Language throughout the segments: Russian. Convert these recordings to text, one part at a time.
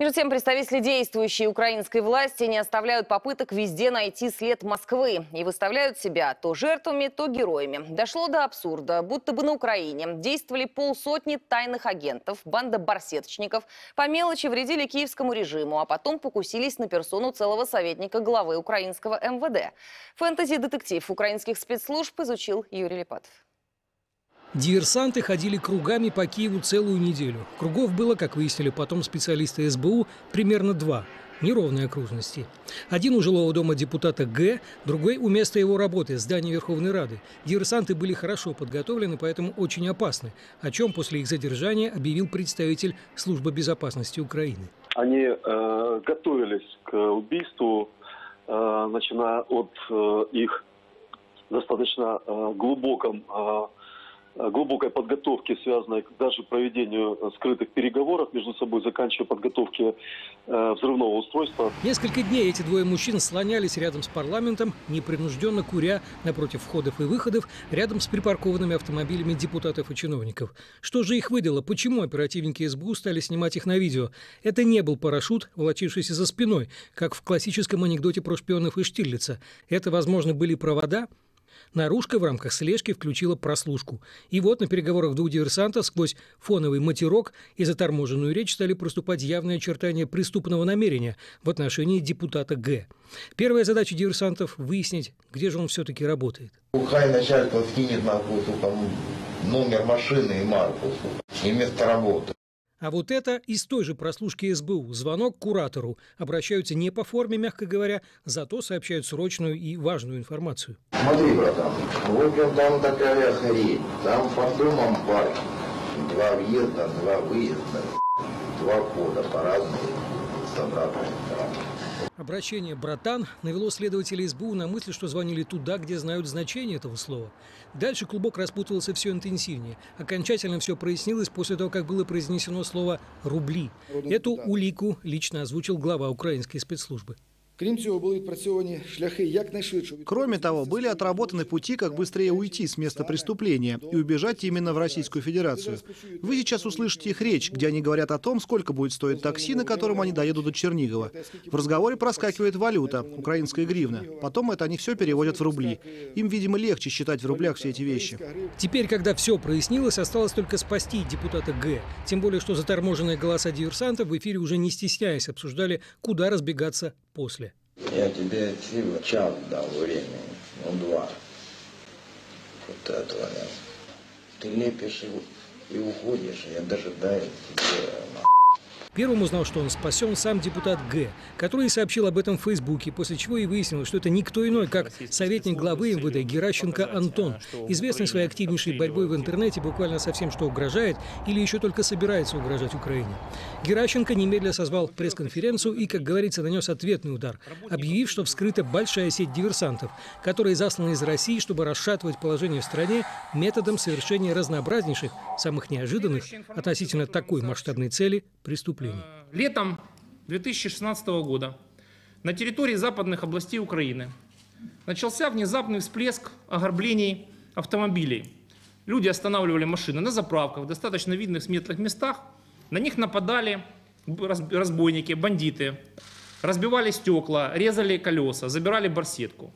Между тем, представители действующей украинской власти не оставляют попыток везде найти след Москвы и выставляют себя то жертвами, то героями. Дошло до абсурда, будто бы на Украине действовали полсотни тайных агентов, банда барсеточников, по мелочи вредили киевскому режиму, а потом покусились на персону целого советника главы украинского МВД. Фэнтези-детектив украинских спецслужб изучил Юрий Липатов. Диверсанты ходили кругами по Киеву целую неделю. Кругов было, как выяснили потом специалисты СБУ, примерно два неровной окружности. Один у жилого дома депутата Г, другой у места его работы, здания Верховной Рады. Диверсанты были хорошо подготовлены, поэтому очень опасны, о чем после их задержания объявил представитель Службы безопасности Украины. Они э, готовились к убийству, э, начиная от э, их достаточно э, глубоком э, глубокой подготовки, связанной даже проведению э, скрытых переговоров между собой, заканчивая подготовки э, взрывного устройства. Несколько дней эти двое мужчин слонялись рядом с парламентом, непринужденно куря напротив входов и выходов, рядом с припаркованными автомобилями депутатов и чиновников. Что же их выдало? Почему оперативники СБУ стали снимать их на видео? Это не был парашют, волочившийся за спиной, как в классическом анекдоте про шпионов и Штирлица. Это, возможно, были провода, Наружка в рамках слежки включила прослушку. И вот на переговорах двух диверсантов сквозь фоновый матерок и заторможенную речь стали проступать явные очертания преступного намерения в отношении депутата Г. Первая задача диверсантов – выяснить, где же он все-таки работает. Хай начальство скинет на номер машины и марку, и место работы. А вот это из той же прослушки СБУ. Звонок куратору. Обращаются не по форме, мягко говоря, зато сообщают срочную и важную информацию. Смотри, братан, вот там такая хрень. Там по домам парки. Два въезда, два выезда. Два хода по-разному. Обратной стороны. Обращение «братан» навело следователей СБУ на мысль, что звонили туда, где знают значение этого слова. Дальше клубок распутывался все интенсивнее. Окончательно все прояснилось после того, как было произнесено слово «рубли». Эту улику лично озвучил глава украинской спецслужбы. Крім цього, були відпрацьовані шляхи якнайшвидше. Кроме того, были отработаны пути, как быстрее уйти с места преступления и убежать именно в Российскую Федерацию. Вы сейчас услышите их речь, где они говорят о том, сколько будет стоить такси, на котором они доедут до Чернигова. В разговоре проскакивает валюта, украинская гривна. Потом это они все переводят в рубли. Им, видимо, легче считать в рублях все эти вещи. Теперь, когда все прояснилось, осталось только спасти депутата Г. Тем более, что заторможенные голоса диверсантов в эфире уже не стесняясь обсуждали, куда разбегаться после. Я тебе всего час дал времени, ну два. Вот этого, Ты лепишь и, и уходишь, я дожидаюсь тебя. Первым узнал, что он спасен сам депутат Г, который сообщил об этом в Фейсбуке, после чего и выяснилось, что это никто иной, как советник главы МВД Геращенко Антон, известный своей активнейшей борьбой в интернете буквально со всем, что угрожает или еще только собирается угрожать Украине. Геращенко немедленно созвал пресс-конференцию и, как говорится, нанес ответный удар, объявив, что вскрыта большая сеть диверсантов, которые засланы из России, чтобы расшатывать положение в стране методом совершения разнообразнейших, самых неожиданных относительно такой масштабной цели преступлений. Э, летом 2016 года на территории западных областей Украины начался внезапный всплеск ограблений автомобилей. Люди останавливали машины на заправках, в достаточно видных светлых местах. На них нападали разбойники, бандиты, разбивали стекла, резали колеса, забирали барсетку.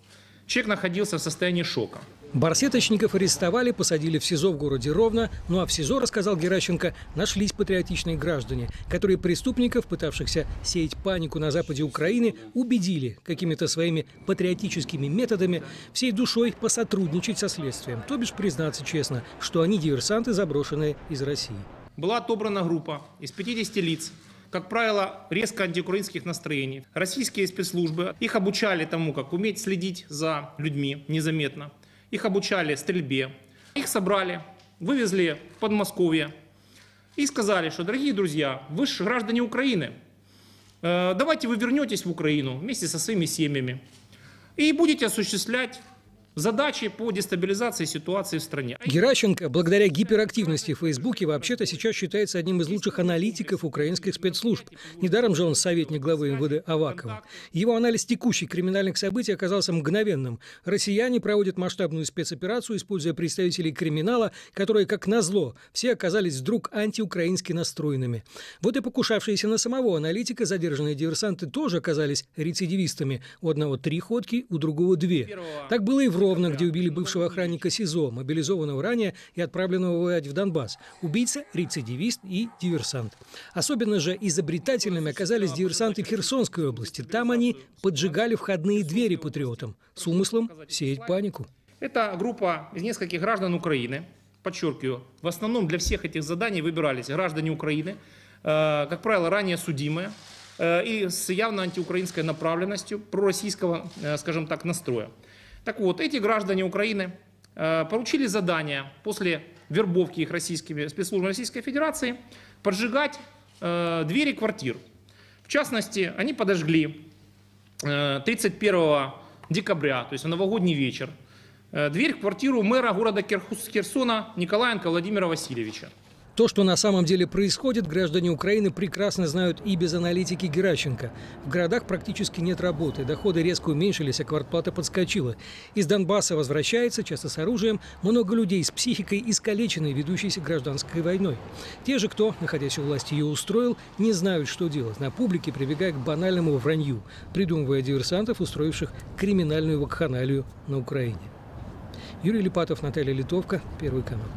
Человек находился в состоянии шока. Барсеточников арестовали, посадили в СИЗО в городе Ровно. Ну а в СИЗО, рассказал Геращенко, нашлись патриотичные граждане, которые преступников, пытавшихся сеять панику на западе Украины, убедили какими-то своими патриотическими методами всей душой посотрудничать со следствием. То бишь признаться честно, что они диверсанты, заброшенные из России. Была отобрана группа из 50 лиц, как правило, резко антиукраинских настроений. Российские спецслужбы их обучали тому, как уметь следить за людьми незаметно – их обучали стрельбе. Их собрали, вывезли в Подмосковье и сказали, что, дорогие друзья, вы же граждане Украины, давайте вы вернетесь в Украину вместе со своими семьями и будете осуществлять задачи по дестабилизации ситуации в стране. Геращенко, благодаря гиперактивности в Фейсбуке, вообще-то сейчас считается одним из лучших аналитиков украинских спецслужб. Недаром же он советник главы МВД Авакова. Его анализ текущих криминальных событий оказался мгновенным. Россияне проводят масштабную спецоперацию, используя представителей криминала, которые, как назло, все оказались вдруг антиукраински настроенными. Вот и покушавшиеся на самого аналитика задержанные диверсанты тоже оказались рецидивистами. У одного три ходки, у другого две. Так было и в Ровно, где убили бывшего охранника СИЗО, мобилизованного ранее и отправленного воевать в Донбасс. Убийца, рецидивист и диверсант. Особенно же изобретательными оказались диверсанты Херсонской области. Там они поджигали входные двери патриотам с умыслом сеять панику. Это группа из нескольких граждан Украины. Подчеркиваю, в основном для всех этих заданий выбирались граждане Украины, э, как правило, ранее судимые э, и с явно антиукраинской направленностью, пророссийского, э, скажем так, настроя. Так вот, эти граждане Украины э, получили задание после вербовки их российскими спецслужбами Российской Федерации поджигать э, двери квартир. В частности, они подожгли э, 31 декабря, то есть в новогодний вечер, э, дверь в квартиру мэра города Керхус- Херсона Николаенко Владимира Васильевича. То, что на самом деле происходит, граждане Украины прекрасно знают и без аналитики Геращенко. В городах практически нет работы, доходы резко уменьшились, а квартплата подскочила. Из Донбасса возвращается, часто с оружием, много людей с психикой искалеченной, ведущейся гражданской войной. Те же, кто, находясь у власти, ее устроил, не знают, что делать. На публике прибегая к банальному вранью, придумывая диверсантов, устроивших криминальную вакханалию на Украине. Юрий Липатов, Наталья Литовка, Первый канал.